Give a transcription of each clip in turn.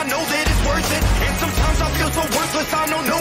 I know that it's worth it. And sometimes I feel so worthless I don't know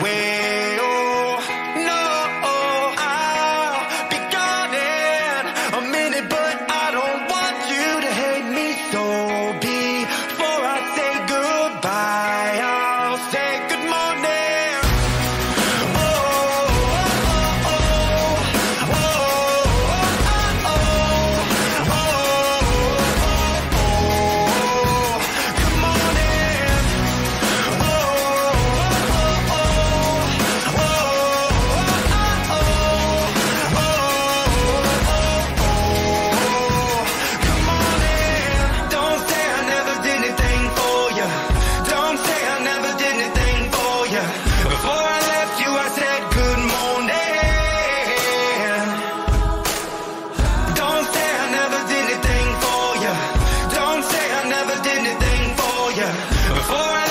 Where before